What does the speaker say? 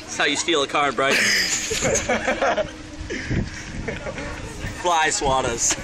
That's how you steal a car in Fly swatters.